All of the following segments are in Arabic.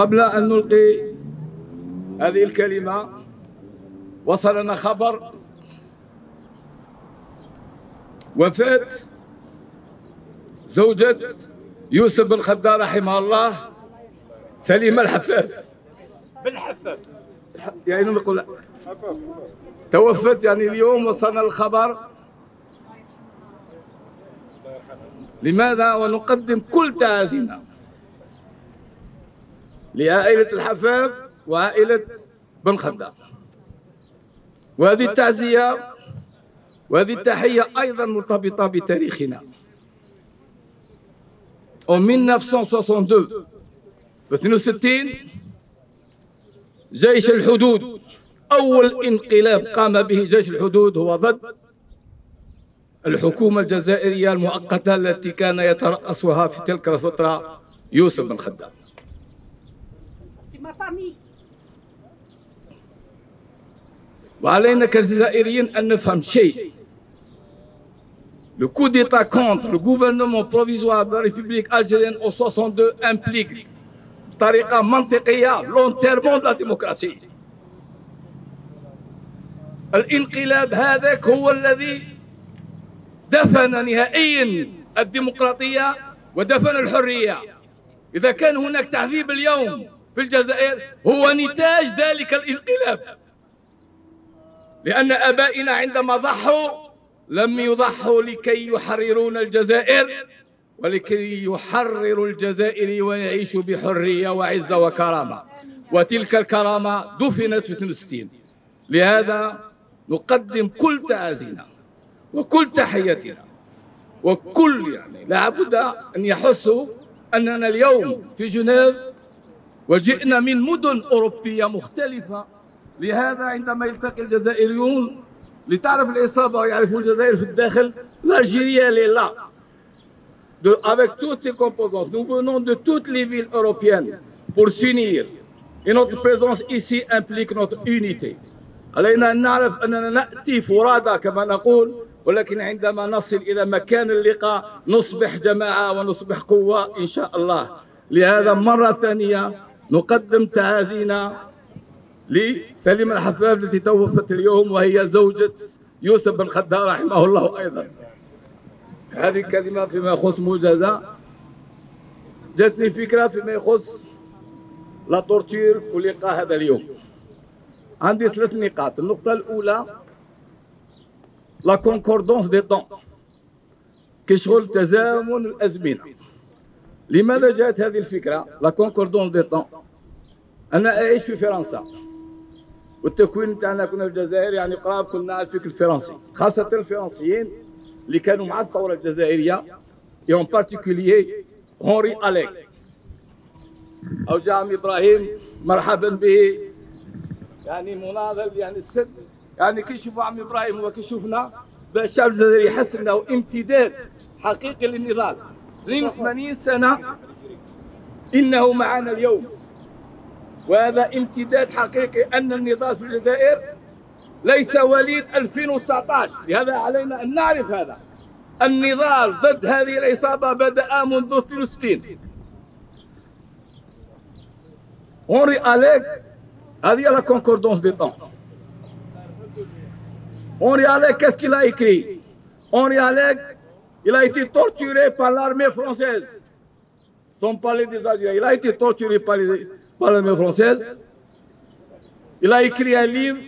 قبل أن نلقي هذه الكلمة وصلنا خبر وفاة زوجة يوسف بن خدار رحمه الله سليمة الحفاف. بالحفاف يعني نقول توفت يعني اليوم وصلنا الخبر. لماذا؟ ونقدم كل تعازينا لعائلة الحفاف وعائلة بن خدام وهذه التعزية وهذه التحية أيضا مرتبطة بتاريخنا. En 1962 في 62 جيش الحدود أول انقلاب قام به جيش الحدود هو ضد الحكومة الجزائرية المؤقتة التي كان يترأسها في تلك الفترة يوسف بن خدام. وعلينا كجزائريين أن نفهم شيء. Le coup d'État contre le gouvernement provisoire de la République algérienne en 62 implique بطريقة منطقية l'enterrement de la démocratie. الانقلاب هذاك هو الذي دفن نهائيا الديمقراطية ودفن الحرية. إذا كان هناك تعذيب اليوم في الجزائر هو نتاج ذلك الانقلاب. لأن أبائنا عندما ضحوا لم يضحوا لكي يحررون الجزائر ولكي يحرروا الجزائر ويعيشوا بحرية وعزة وكرامة. وتلك الكرامة دفنت في 62 لهذا نقدم كل تعازينا وكل تحياتنا وكل يعني لابد أن يحسوا أننا اليوم في جنيف وجئنا من مدن أوروبية مختلفة. لهذا عندما يلتقي الجزائريون لتعرف الإصابة ويعرفوا الجزائر في الداخل l'Algérie elle là. De, avec toutes ses composantes. Nous venons de toutes les villes européennes pour s'unir. Et notre présence ici implique notre unité. علينا أن نعرف أننا نأتي فرادى كما نقول ولكن عندما نصل إلى مكان اللقاء نصبح جماعة ونصبح قوة إن شاء الله. لهذا مرة ثانية نقدم تعازينا لسليم الحفاف التي توفت اليوم وهي زوجة يوسف بن خدار رحمه الله أيضا. هذه الكلمة فيما يخص موجزة جاتني فكرة فيما يخص la torture ولقاء هذا اليوم. عندي ثلاث نقاط. النقطة الأولى la concordance des temps كشغل تزامن الأزمنة. لماذا جاءت هذه الفكرة؟ la concordance des temps أنا أعيش في فرنسا. والتكوين تاعنا كنا في الجزائر يعني قراب كنا على الفكر الفرنسي. خاصة الفرنسيين اللي كانوا مع الثورة الجزائرية en particulier Henri Alleg أو l'ami إبراهيم مرحبا به. يعني مناضل يعني السد. يعني كي يشوفوا عم إبراهيم هو كي يشوفنا الشعب الجزائري يحس أنه امتداد حقيقي للنضال. 82 سنة. إنه معنا اليوم. وهذا امتداد حقيقي أن النضال في الجزائر ليس وليد 2019 لهذا علينا أن نعرف هذا. النضال ضد هذه العصابة بدأ منذ 62 Henri Alleg هذه la concordance des temps Alleg, qu'est-ce qu'il a écrit؟ Henri Alleg, il a été torturé par l'armée française. Sans parler des Algériens, il a été torturé par les, par l'armée française. Il a écrit un livre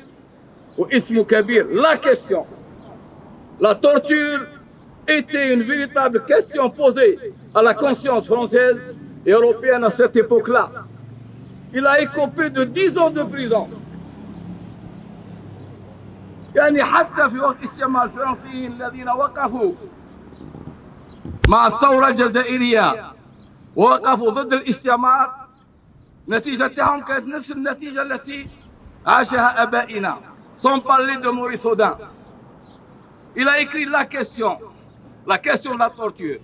au Ismou Kabir, La question. La torture était une véritable question posée à la conscience française et européenne à cette époque-là. Il a écopé de 10 ans de prison. يعني حتى في وقت استعمار الفرنسيين الذين وقفوا مع الثورة الجزائرية ووقفوا ضد الاستعمار النتيجة تاعهم كانت نفس النتيجة التي عاشها أبائنا sans parler de Maurice Audin. Il a écrit la question, la question de la torture.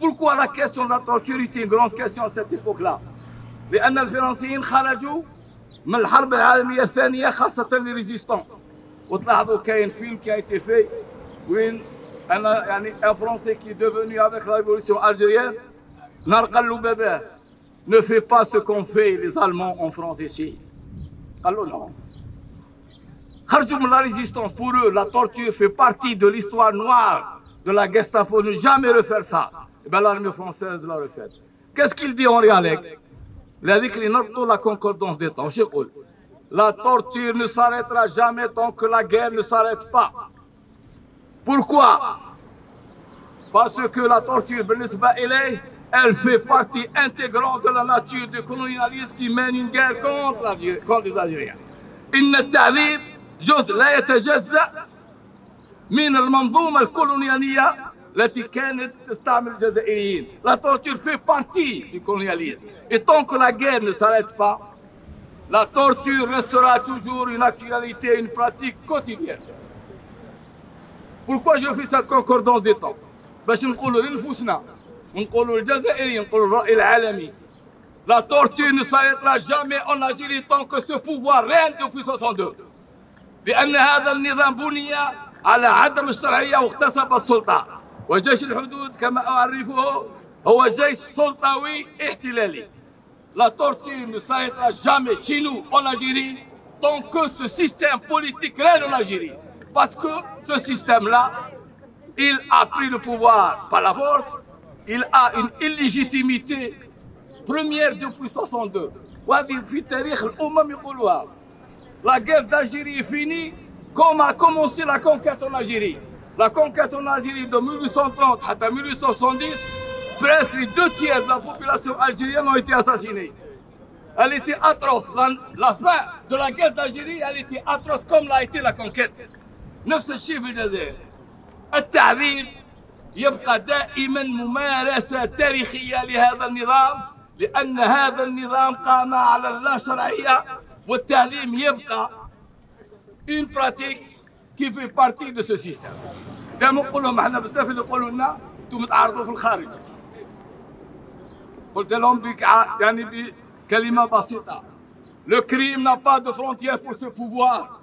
Pourquoi la question de grande question à cette époque-là لأن الفرنسيين خرجوا من الحرب العالمية الثانية خاصة résistants. وتلاحظوا كاين فيلم كي ايتي في وين un Français qui est devenu avec la révolution algérienne, Narqallou Bébé, ne fait pas ce qu'ont fait les Allemands en France ici. Alors non. la résistance, pour eux, la torture fait partie de l'histoire noire de la Gestapo. Ne jamais refaire ça. Et bien l'armée française l'a refaite. Qu'est-ce qu'il dit en dialecte Il a dit qu'il la concordance des temps. La torture ne s'arrêtera jamais tant que la guerre ne s'arrête pas. Pourquoi Parce que la torture, elle fait partie intégrante de la nature du colonialisme qui mène une guerre contre, contre les Algériens. إن التعذيب جزء لا يتجزأ من المنظومة الكولونيالية التي كانت تستعمل الجزائريين. La torture fait partie du colonialisme. Et tant que la guerre ne s'arrête pas, la torture restera toujours une actualité, une pratique quotidienne. pourquoi je fais concordance des temps باش نقولوا لنفوسنا ونقولوا للجزائريين نقولوا الراي العالمي la torture ne cessera jamais en Algérie tant que ce pouvoir règne depuis 62 لأن هذا النظام بني على عدم الشرعيه واغتصب السلطه وجيش الحدود كما اعرفه هو جيش سلطوي احتلالي la torture ne cessera jamais chez nous en Algérie طون كو سو سيستيم بوليتيك ريان اون اجيري باسكو ce système-là, il a pris le pouvoir par la force, il a une illégitimité première depuis 62. La guerre d'Algérie est finie comme a commencé la conquête en Algérie. La conquête en Algérie de 1830 à 1870, presque les deux tiers de la population algérienne ont été assassinés. Elle était atroce. La, fin de la guerre d'Algérie, elle était atroce comme l'a été la conquête. نفس الشيء في الجزائر. التعذيب يبقى دائما ممارسة تاريخية لهذا النظام لأن هذا النظام قام على اللا شرعية والتعذيب يبقى une pratique qui fait partie de ce système دائما نقول لهم إحنا بزاف اللي يقولوا لنا أنتم تعرضوا في الخارج. قلت لهم يعني بكلمة بسيطة. لو كريم n'a pas de frontière pour pouvoir.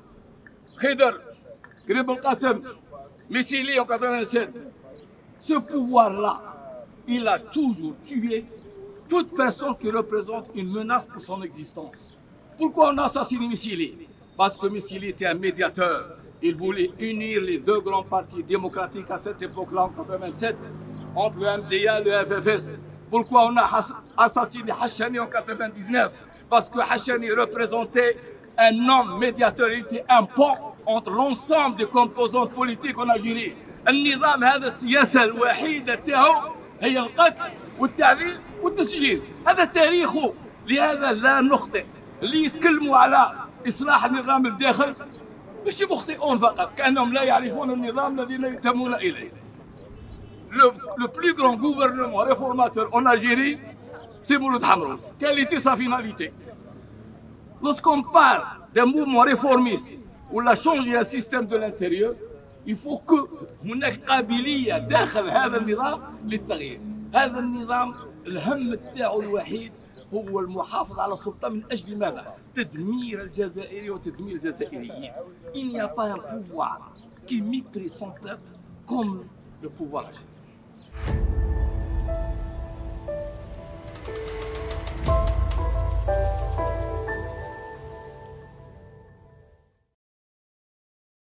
خضر. Grib al-Qassem, Messili en 87. Ce pouvoir-là, il a toujours tué toute personne qui représente une menace pour son existence. Pourquoi on a assassiné Missili Parce que Missili était un médiateur. Il voulait unir les deux grands partis démocratiques à cette époque-là, en 87, entre le MDA et le FFS. Pourquoi on a assassiné Hachani en 99 Parce que Hachani représentait un homme médiateur, il était un pont entre l'ensemble des composantes politiques en Algérie النظام هذا السياسة الوحيدة تاعو هي القتل والتعذيب والتسجيل هذا تاريخه لهذا لا نخطئ اللي يتكلموا على إصلاح النظام الداخل مش مخطئون فقط كأنهم لا يعرفون النظام الذي ينتمون إليه le, le plus grand gouvernement réformateur en Algérie, c'est Mouloud Hamrouch. Quelle était sa finalité Lorsqu'on parle d'un mouvement réformiste ولا changer le système de l'intérieur il faut que هناك قابليه داخل هذا النظام للتغيير هذا النظام الهم تاعو الوحيد هو المحافظة على السلطة من أجل ماذا؟ تدمير الجزائر وتدمير الجزائريين. Il n'y a pas un pouvoir qui méprise son peuple comme le pouvoir.